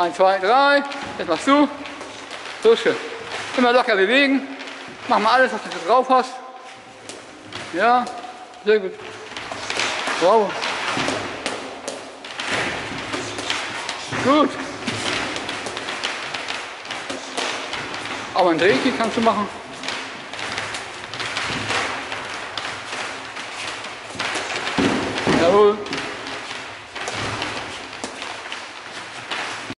Eins, zwei, drei. Jetzt machst du. So schön. Immer locker bewegen. Mach mal alles, was du drauf hast. Ja, sehr gut. Wow. Gut. Auch ein Drehkick kannst du machen. Jawohl.